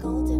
golden.